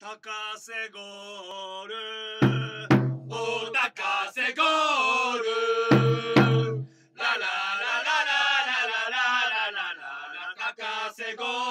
高瀬ゴール。お高瀬ゴール。ラララララララララララ高瀬ゴール